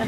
아